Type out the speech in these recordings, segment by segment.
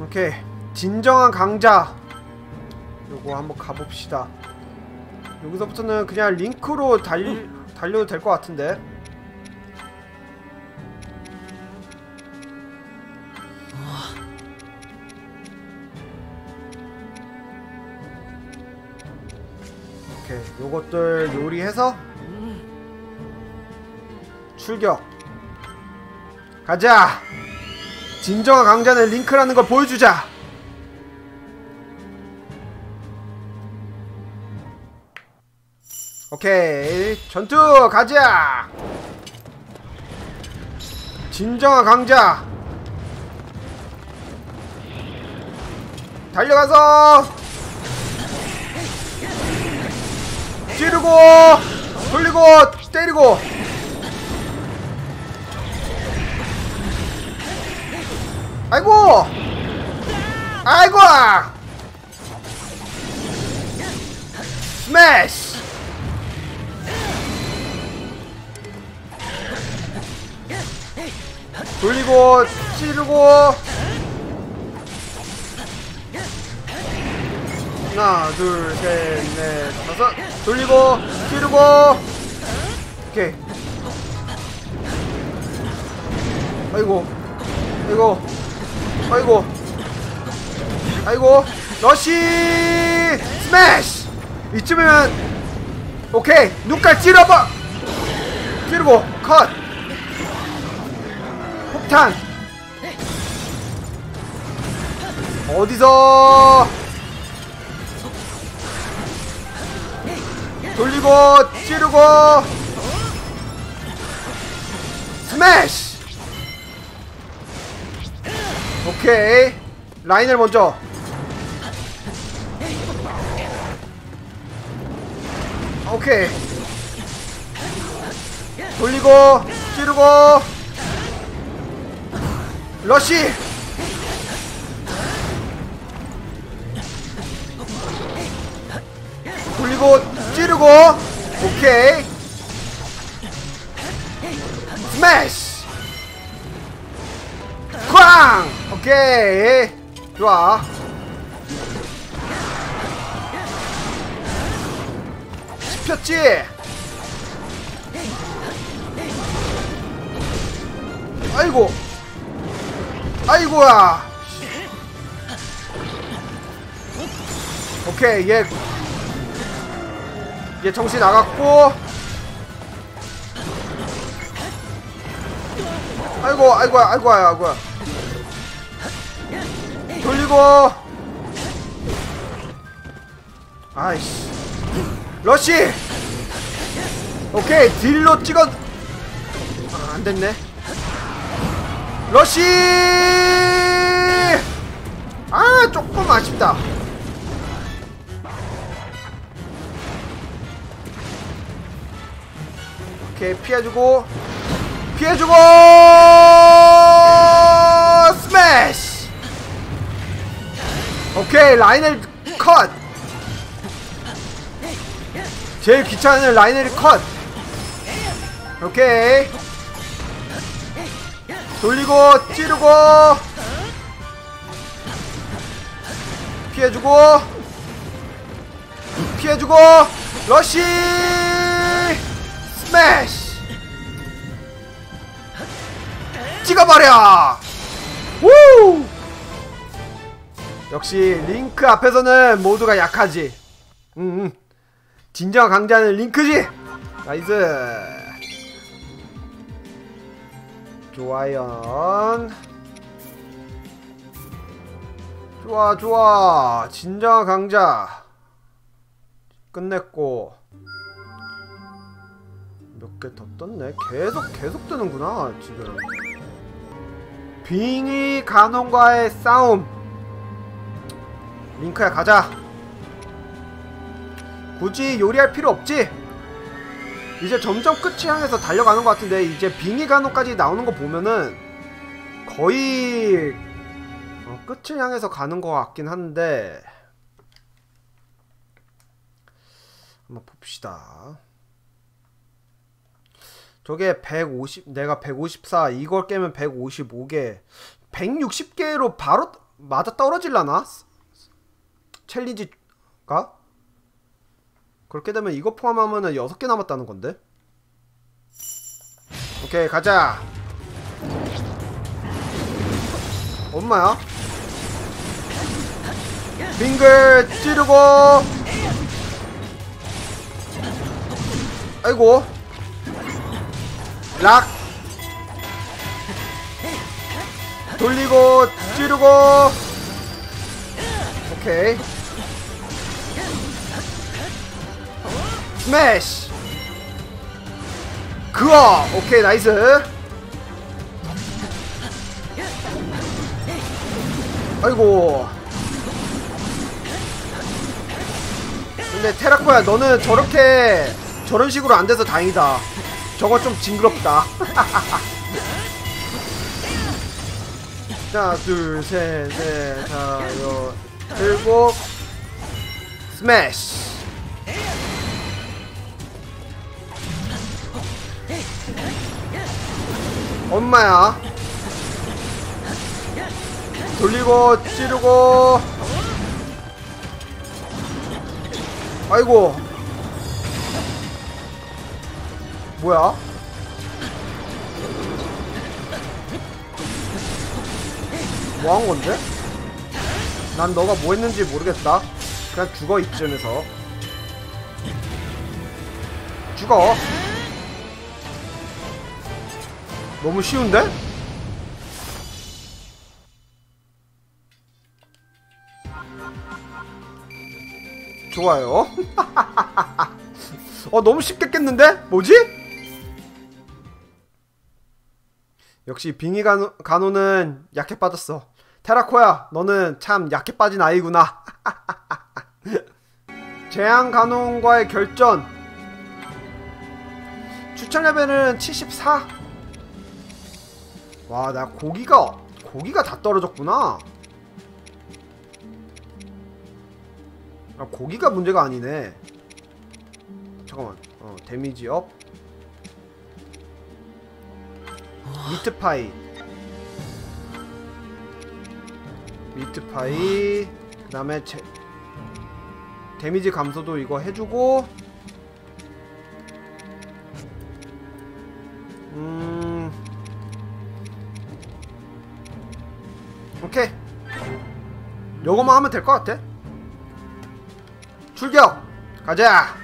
오케이 진정한 강자. 요거 한번 가봅시다. 여기서부터는 그냥 링크로 달, 달려도 될 것 같은데. 오케이 요것들 요리해서 출격. 가자 진정한 강자는 링크라는 걸 보여주자. 오케이 전투 가자. 진정한 강자. 달려가서 찌르고 돌리고 때리고 아이고! 아이고! 스매시! 돌리고 찌르고. 하나 둘셋넷 다섯. 돌리고 찌르고. 오케이. 아이고. 아이고 아이고. 아이고. 러시. 스매시. 이쯤이면 오케이. 눈깔 찌르봐. 찌르고 컷. 폭탄. 어디서? 돌리고 찌르고. 스매시 오케이. 라인을 먼저. 오케이. 돌리고 찌르고. 러시 돌리고 찌르고. 오케이. 스매시 쾅! 오케이. 좋아. 씹혔지? 아이고. 아이고야. 오케이 얘. 얘 정신 나갔고. 아이고 아이고 아이고 아이고 돌리고. 아이씨. 러시 오케이 딜로 찍어. 아, 안됐네. 러시 아 조금 아쉽다. 오케이 피해주고. 피해주고 오케이 라인을 컷. 제일 귀찮은 라인을 컷. 오케이. 돌리고 찌르고. 피해주고. 피해주고. 러시 스매시. 찍어버려. 우 역시 링크 앞에서는 모두가 약하지. 응, 응. 진정한 강자는 링크지. nice. 좋아요. 좋아 좋아. 진정한 강자. 끝냈고. 몇 개 더 떴네. 계속 계속 뜨는구나 지금. 빙의 간원과의 싸움 링크야 가자. 굳이 요리할 필요 없지? 이제 점점 끝을 향해서 달려가는 것 같은데 이제 빙의 간호까지 나오는 거 보면은 거의 어, 끝을 향해서 가는 것 같긴 한데 한번 봅시다. 저게 150 내가 154 이걸 깨면 155개. 160개로 바로 맞아 떨어질라나? 챌린지가? 그렇게 되면 이거 포함하면은 6개 남았다는 건데? 오케이 가자. 엄마야? 빙글 찌르고. 아이고. 락. 돌리고 찌르고. 오케이 스매시 그어 오케이 나이스. 아이고. 근데 테라코야 너는 저렇게 저런 식으로 안 돼서 다행이다. 저거 좀 징그럽다. 하나 둘셋넷 다섯 일곱. 스매시 엄마야. 돌리고 찌르고. 아이고. 뭐야? 뭐 한 건데? 난 너가 뭐 했는지 모르겠다. 그냥 죽어 이쯤에서. 죽어 너무 쉬운데? 좋아요. 어, 너무 쉽게 깼는데? 뭐지? 역시 빙의 간호, 간호는 약해 빠졌어. 테라코야, 너는 참 약해 빠진 아이구나. 재앙 간호원과의 결전. 추천 레벨은 74. 와, 나 고기가 고기가 다 떨어졌구나. 아, 고기가 문제가 아니네. 잠깐만. 어, 데미지 up. meat pie. meat pie. 그 다음에 제, 데미지 감소도 이거 해주고. 오케이. 요거만 하면 될 것 같아. 출격! 가자!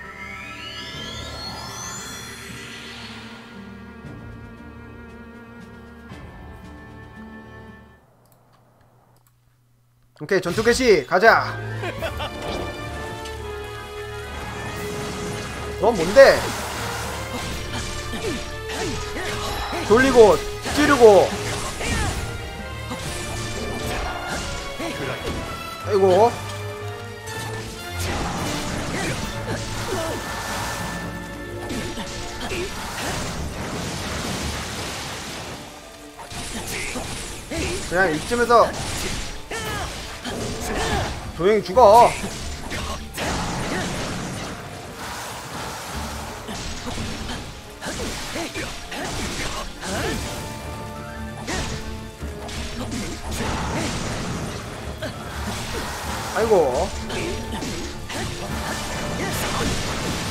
오케이 전투 개시 가자 넌 뭔데 돌리고 찌르고 아이고. 그냥 이쯤에서 조용히 죽어 아이고.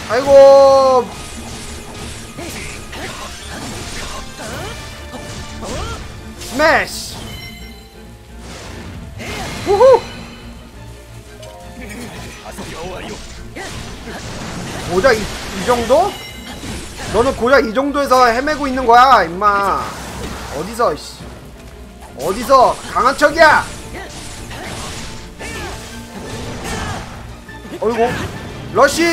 아이고. 스매시 우후. 고작 이, 이 정도? 너는 고작 이 정도에서 헤매고 있는 거야 임마. 어디서 씨. 어디서? 강한 척이야 어이구. 러쉬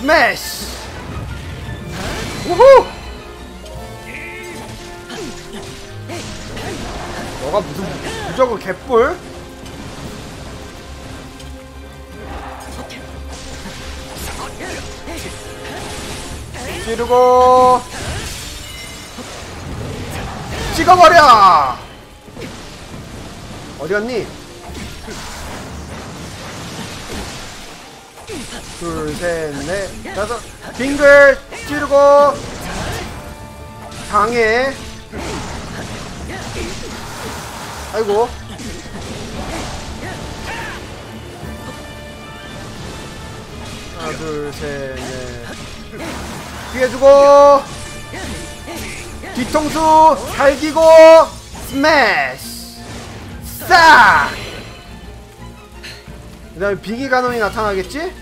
스매시! 우후! 너가 무슨 무적은 개뿔? 찌르고 찍어버려! 어디 갔니? 둘, 셋, 넷, 다섯. 빙글 찌르고 방해. 아이고. 하나 둘 셋 넷. 피해주고 뒤통수 살기고 스매시 싹! 그 다음에 비기 간원이 나타나겠지?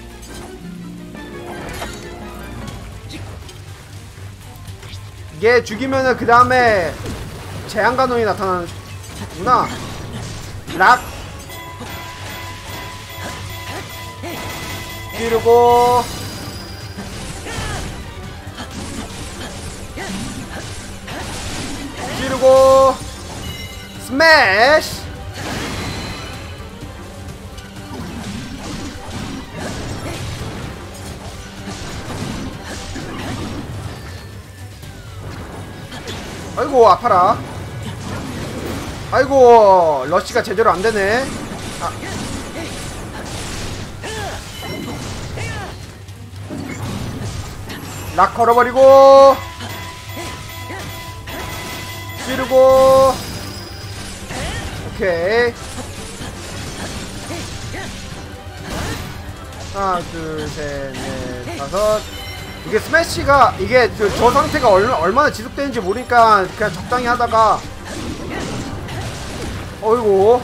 얘 죽이면은 그 다음에 제한 간원이 나타나는구나 락 찌르고 찌르고 스매시. 아이고 아파라. 아이고 러쉬가 제대로 안되네. 아. 락 걸어버리고 찌르고. 오케이. 하나 둘셋넷 다섯. 이게 스매시가 이게 저, 저 상태가 얼, 얼마나 지속되는지 모르니까 그냥 적당히 하다가. 어이구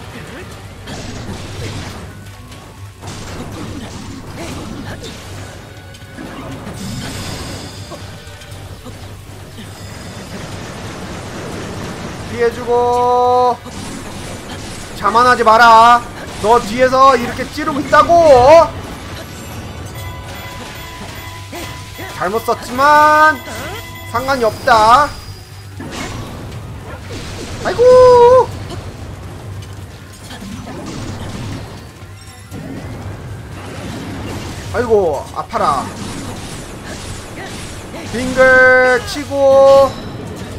피해주고. 자만하지 마라. 너 뒤에서 이렇게 찌르고 있다고? 잘못 썼지만 상관이 없다. 아이고! 아이고 아파라. 빙글 치고.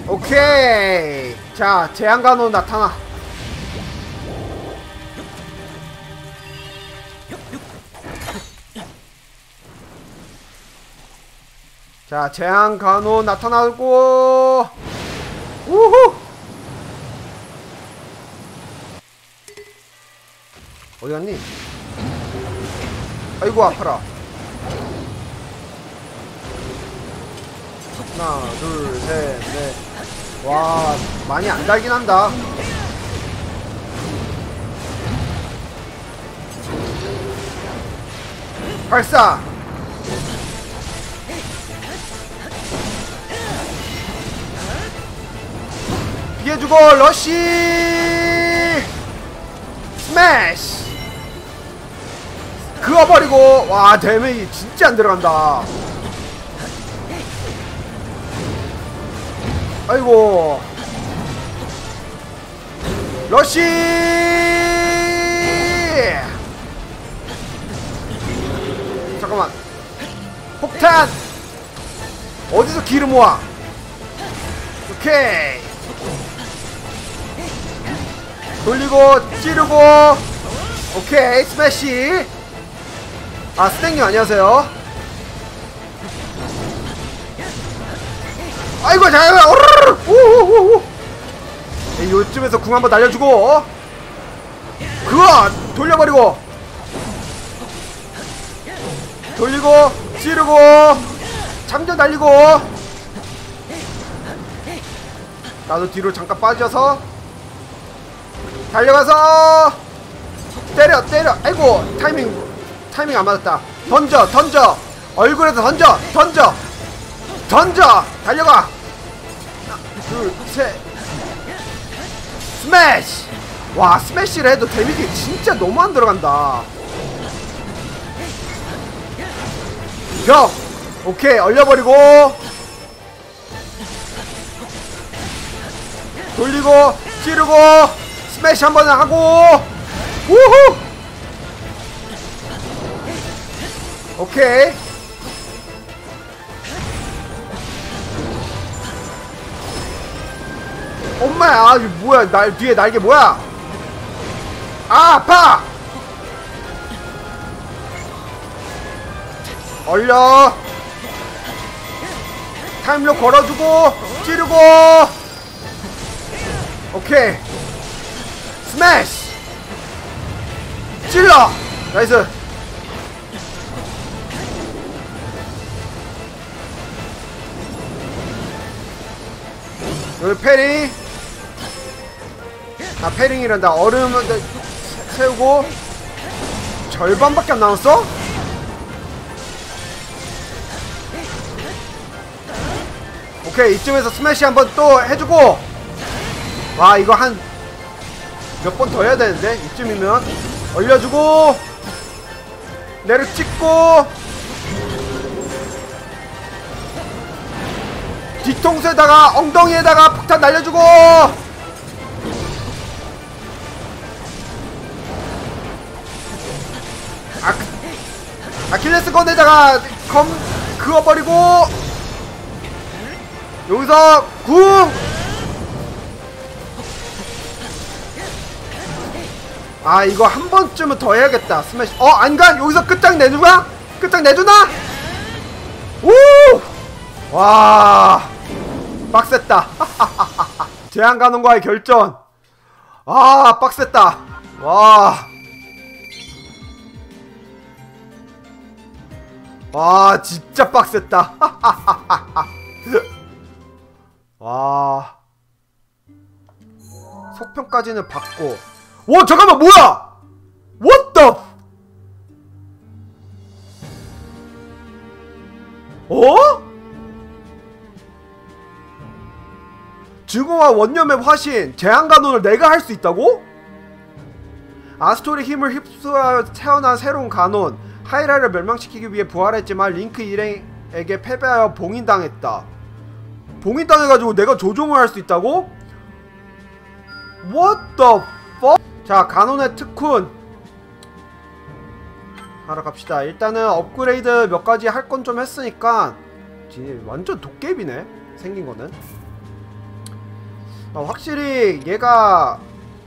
오케이 자 제한간호 나타나. 자 제한간호 나타나고. 우후! 어디 갔니? 아이고 아파라. 하나 둘 셋 넷 와 많이 안 달긴 한다. 발사! 피해주고 러쉬! 스매시! 그어버리고 와 데메이 진짜 안 들어간다 아이고. 러쉬! 잠깐만. 폭탄! 어디서 기름 모아? 오케이. 돌리고 찌르고. 오케이 스매시. 아 스탱님 안녕하세요. 아이고 잠깐만 오르르 오오오오. 요쯤에서 궁 한번 날려주고 그거 돌려버리고. 돌리고 찌르고 장전 날리고. 나도 뒤로 잠깐 빠져서 달려가서 때려 때려. 아이고 타이밍 타이밍 안 맞았다. 던져 던져. 얼굴에서 던져 던져. 던져. 달려가 둘 셋. 스매시! 와 스매시를 해도 데미지 진짜 너무 안 들어간다. 겨 오케이 얼려버리고. 돌리고 찌르고 스매시 한 번 하고. 우후! 오케이 엄마야 이거 뭐야? 날 뒤에 날개 뭐야? 아 아파! 얼려! 타임로 걸어주고 찌르고! 오케이. 스매시! 찔러! 나이스. 여기 패링 아 패링이란다. 얼음을 내- 세우고 절반밖에 안 남았어? 오케이 이쯤에서 스매시 한번 또 해주고. 와 이거 한 몇 번 더 해야 되는데? 이쯤이면. 올려주고. 내려 찍고. 뒤통수에다가 엉덩이에다가 폭탄 날려주고 아킬레스 건에다가 검 그어버리고 여기서 궁! 아 이거 한 번쯤은 더 해야겠다 스매시 어 안가? 여기서 끝장 내주나? 끝장 내주나? 오! 와 빡셌다 제한가능과의 결전 아 빡셌다 와 와 진짜 빡셌다. 와. 속편까지는 받고. 와 잠깐만 뭐야? What the 어? 증오와 원념의 화신 제한간론을 내가 할 수 있다고? 아스토리 힘을 휩쓸어 태어난 새로운 간원 하이라를 멸망시키기 위해 부활했지만 링크 일행에게 패배하여 봉인당했다 봉인당해가지고 내가 조종을 할 수 있다고? What the fuck? 자 간혼의 특훈 하러 갑시다 일단은 업그레이드 몇 가지 할 건 좀 했으니까 지- 완전 도깨비네 생긴 거는 어, 확실히 얘가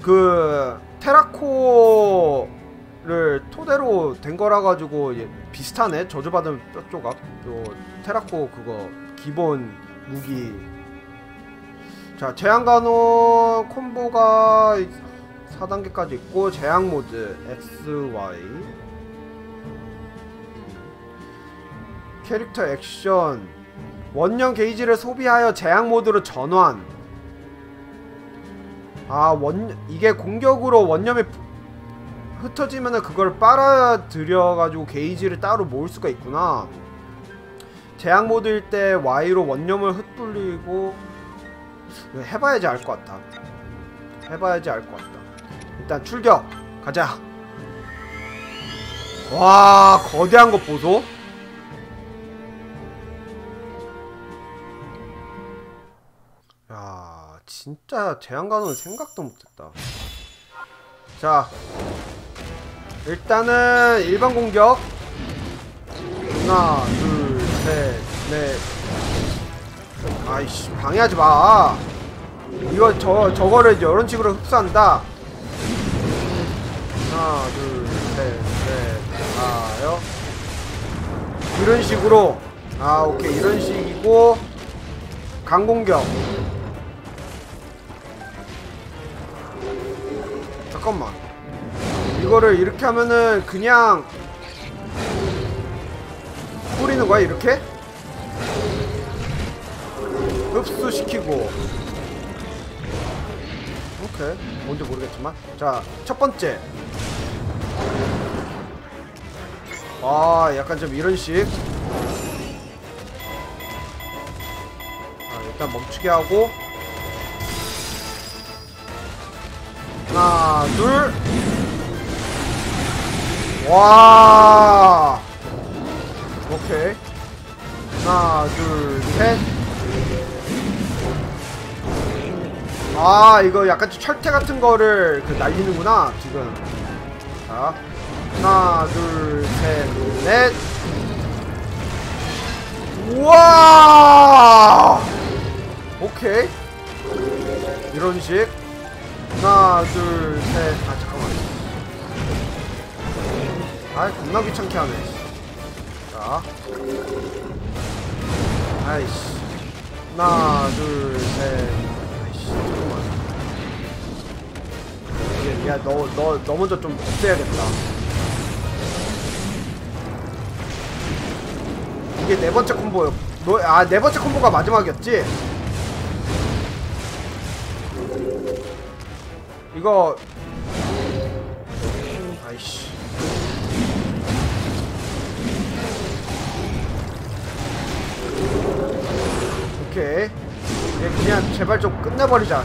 그 테라코 를 토대로 된 거라 가지고 얘 비슷하네. 저주받은 뼈 조각. 요 테라코 그거 기본 무기. 자 제한간호 콤보가 4단계까지 있고 제약 모드 XY 캐릭터 액션. 원형 게이지를 소비하여 제약 모드로 전환. 아 원 이게 공격으로 원념이 흩어지면은 그걸 빨아들여 가지고 게이지를 따로 모을 수가 있구나. 제약 모드일 때 Y로 원념을 흩불리고 이거 해봐야지 알 것 같다. 해봐야지 알 것 같다. 일단 출격! 가자! 와 거대한 것 보소. 야 진짜 제한간호는 생각도 못했다. 자 일단은 일반 공격. 하나 둘셋넷. 아이씨 방해하지 마. 이거 저 저거를 이런 식으로 흡수한다. 하나 둘셋넷. 다여 이런 식으로. 아 오케이. 이런 식이고 강공격. 잠깐만 이거를 이렇게 하면은 그냥 뿌리는 거야 이렇게? 흡수시키고. 오케이. 뭔지 모르겠지만. 자 첫 번째. 아 약간 좀 이런 식. 아, 일단 멈추게 하고. 하나 둘 와. 오케이. 하나 둘셋. 아 이거 약간 좀 철퇴 같은 거를 그 날리는구나 지금. 자 하나 둘셋넷. 우와! 오케이. 이런 식. 하나 둘셋아 잠깐만 아 겁나 귀찮게 하네. 자. 아이씨. 하나 둘셋. 아이씨 잠깐만. 야너 너너 먼저 좀 없애야겠다. 이게 네 번째 콤보요 너아네 번째 콤보가 마지막이었지? 이거. 아이씨 오케이 얘 그냥 제발 좀 끝내버리자.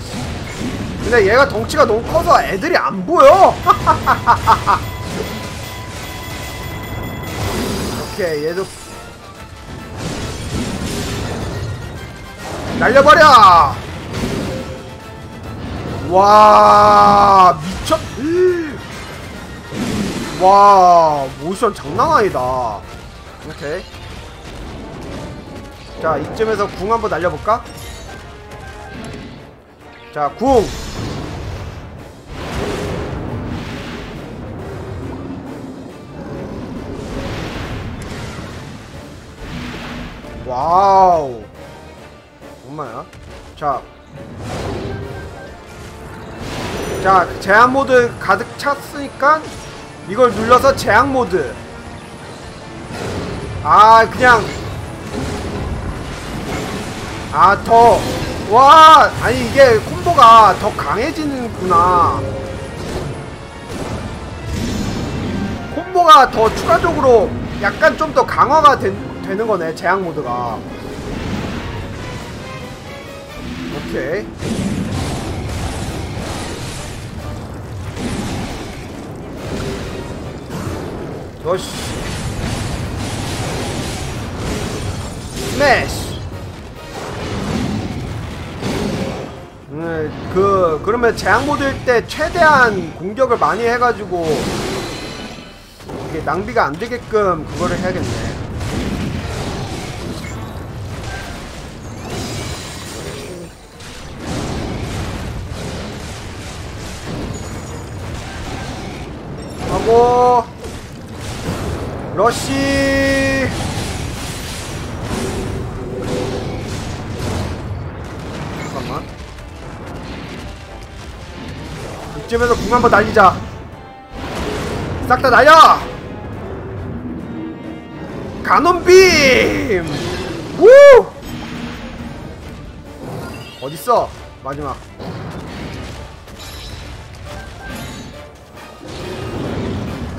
근데 얘가 덩치가 너무 커서 애들이 안 보여. 오케이 얘도. 날려버려! 와 미쳤 와 모션 장난 아니다. 오케이 자 이쯤에서 궁 한번 날려볼까? 자 궁! 와우 엄마야 자 자, 제한 모드 가득 찼으니까 이걸 눌러서 제한 모드. 아, 그냥 아, 더 와, 아니 이게 콤보가 더 강해지는구나. 콤보가 더 추가적으로 약간 좀 더 강화가 된, 되는 거네, 제한 모드가. 오케이. 너씨 스매시 음, 그 그러면 제약 모드일 때 최대한 공격을 많이 해가지고 이게 낭비가 안 되게끔 그거를 해야겠네. 하고 러쉬 이쯤에서 궁 한번 날리자. 싹 다 날려! 가논빔! 우! 어딨어? 마지막.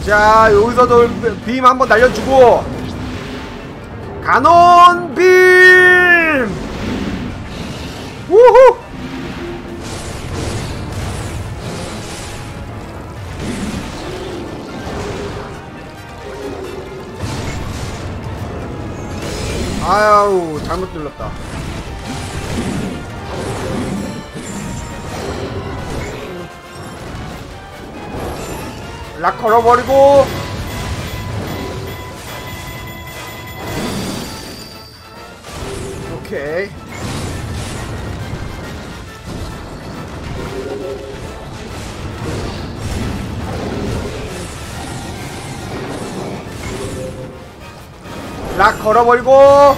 자 여기서도 빔 한번 날려주고. 가논 빔! 우후 아유 잘못 눌렀다. 락 걸어버리고. 오케이 락 걸어버리고.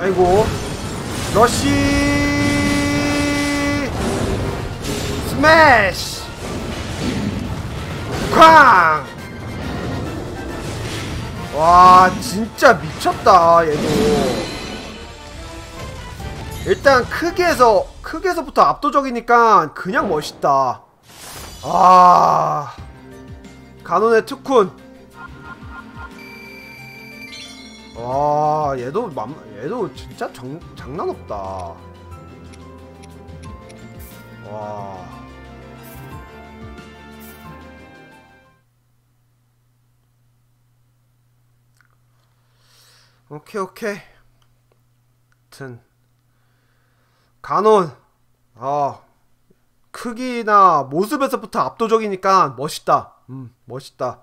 아이고. 러쉬 스매시. 쾅! 와 진짜 미쳤다 얘도. 일단 크게에서 크게에서부터 압도적이니까 그냥 멋있다 아 가논의 특훈. 와 얘도 맘 얘도 진짜 정, 장난 없다. 와. 오케이 오케이. 튼. 가논 아 크기나 모습에서부터 압도적이니까 멋있다. 음 멋있다